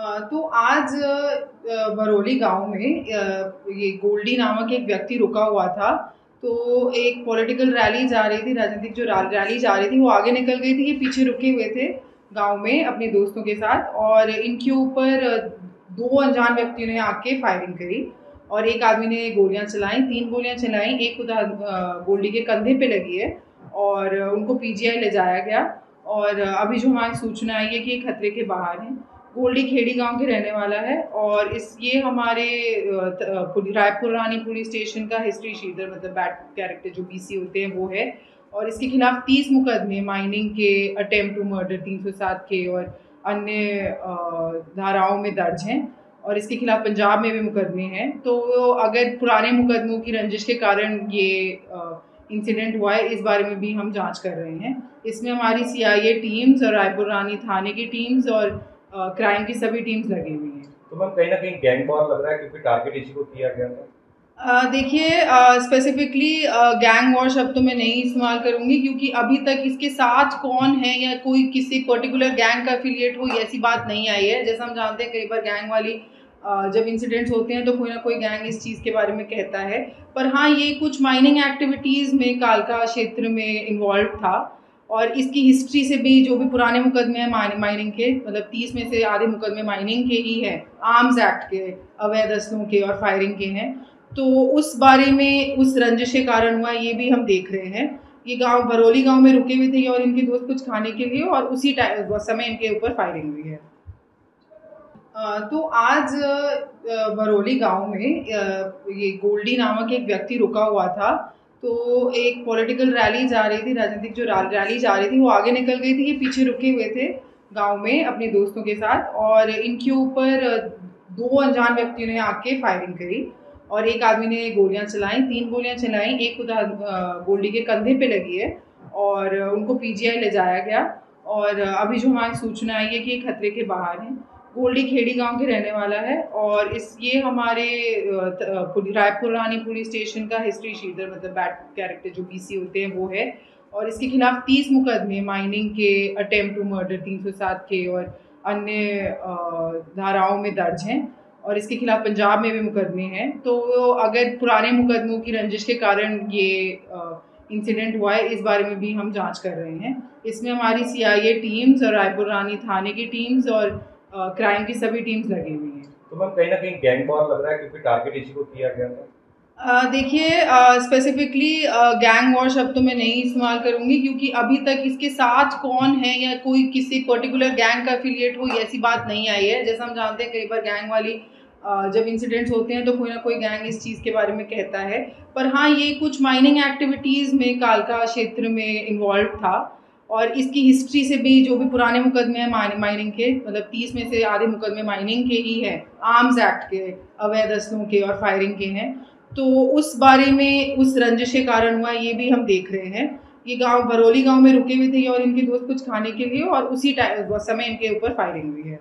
तो आज बरौली गाँव में ये गोल्डी नामक एक व्यक्ति रुका हुआ था। तो एक पॉलिटिकल रैली जा रही थी, राजनीतिक जो रैली जा रही थी, वो आगे निकल गई थी, ये पीछे रुके हुए थे गाँव में अपने दोस्तों के साथ और इनके ऊपर दो अनजान व्यक्तियों ने आके फायरिंग करी और एक आदमी ने गोलियाँ चलाई, तीन गोलियाँ चलाई, एक उधर गोल्डी के कंधे पे लगी है और उनको पीजीआई ले जाया गया और अभी जो हमारी सूचना आई है कि खतरे के बाहर हैं। गोल्डी खेड़ी गाँव के रहने वाला है और इस, ये हमारे रायपुर रानी पुलिस स्टेशन का हिस्ट्री शीटर मतलब बैट कैरेक्टर जो बीसी होते हैं, वो है। और इसके खिलाफ तीस मुकदमे माइनिंग के अटेम्प्ट टू मर्डर तीन सौ सात के और अन्य धाराओं में दर्ज हैं। और इसके खिलाफ पंजाब में भी मुकदमे हैं। तो अगर पुराने मुकदमों की रंजिश के कारण ये इंसिडेंट हुआ है, इस बारे में भी हम जाँच कर रहे हैं। इसमें हमारी सीआईए टीम्स और रायपुर रानी थाने की टीम्स और क्राइम की सभी टीम्स लगी हुई हैं। तो मैम कहीं ना कहीं गैंग वॉर लग रहा है क्योंकि टारगेट इसी को किया गया था। देखिए स्पेसिफिकली गैंग वॉर शब्द तो मैं नहीं इस्तेमाल करूँगी क्योंकि अभी तक इसके साथ कौन है या कोई किसी पर्टिकुलर गैंग का अफिलिएट हो ऐसी बात नहीं आई है। जैसा हम जानते हैं कई बार गैंग वाली जब इंसिडेंट्स होते हैं तो कोई ना कोई गैंग इस चीज़ के बारे में कहता है। पर हाँ ये कुछ माइनिंग एक्टिविटीज़ में कालका क्षेत्र में इन्वॉल्व था। और इसकी हिस्ट्री से भी जो भी पुराने मुकदमे हैं माइनिंग के मतलब तीस में से आधे मुकदमे माइनिंग के ही हैं आर्म्स एक्ट के, अवैध असलों के और फायरिंग के हैं। तो उस बारे में उस रंजिश के कारण हुआ, ये भी हम देख रहे हैं। ये गाँव बरौली गाँव में रुके हुए थे और इनके दोस्त कुछ खाने के लिए और उसी टाइम समय इनके ऊपर फायरिंग हुई है। तो आज बरौली गाँव में ये गोल्डी नामक एक व्यक्ति रुका हुआ था। तो एक पॉलिटिकल रैली जा रही थी, राजनीतिक जो रैली जा रही थी, वो आगे निकल गई थी, ये पीछे रुके हुए थे गाँव में अपने दोस्तों के साथ और इनके ऊपर दो अनजान व्यक्तियों ने आके फायरिंग करी और एक आदमी ने गोलियाँ चलाई, तीन गोलियाँ चलाई, एक उधर गोल्डी के कंधे पे लगी है और उनको पीजीआई ले जाया गया और अभी जो हमारी सूचना आई है कि खतरे के बाहर हैं। गोल्डी खेड़ी गाँव के रहने वाला है और इस, ये हमारे रायपुर रानी पुलिस स्टेशन का हिस्ट्री शीटर मतलब बैट कैरेक्टर जो बीसी होते हैं वो है। और इसके खिलाफ तीस मुकदमे माइनिंग के, अटेम्प्ट टू मर्डर तीन सौ सात के और अन्य धाराओं में दर्ज हैं और इसके खिलाफ पंजाब में भी मुकदमे हैं। तो अगर पुराने मुकदमों की रंजिश के कारण ये इंसिडेंट हुआ है, इस बारे में भी हम जाँच कर रहे हैं। इसमें हमारी सीआईए टीम्स और रायपुर रानी थाने की टीम्स और क्राइम की सभी टीम्स लगी हुई हैं। तो मैम कहीं ना कहीं गैंग वॉर लग रहा है क्योंकि टारगेट इसी को किया गया था। देखिए स्पेसिफिकली गैंग वॉर शब्द तो मैं नहीं इस्तेमाल करूँगी क्योंकि अभी तक इसके साथ कौन है या कोई किसी पर्टिकुलर गैंग का अफिलिएट हो ऐसी बात नहीं आई है। जैसा हम जानते हैं कई बार गैंग वाली जब इंसिडेंट्स होते हैं तो कोई ना कोई गैंग इस चीज़ के बारे में कहता है। पर हाँ ये कुछ माइनिंग एक्टिविटीज़ में कालका क्षेत्र में इन्वॉल्व था। और इसकी हिस्ट्री से भी जो भी पुराने मुकदमे हैं माइनिंग के मतलब तीस में से आधे मुकदमे माइनिंग के ही हैं आर्म्स एक्ट के, अवैध असलों के और फायरिंग के हैं। तो उस बारे में उस रंजिश के कारण हुआ, ये भी हम देख रहे हैं। ये गाँव बरौली गाँव में रुके हुए थे और इनके दोस्त कुछ खाने के लिए और उसी टाइम समय इनके ऊपर फायरिंग हुई है।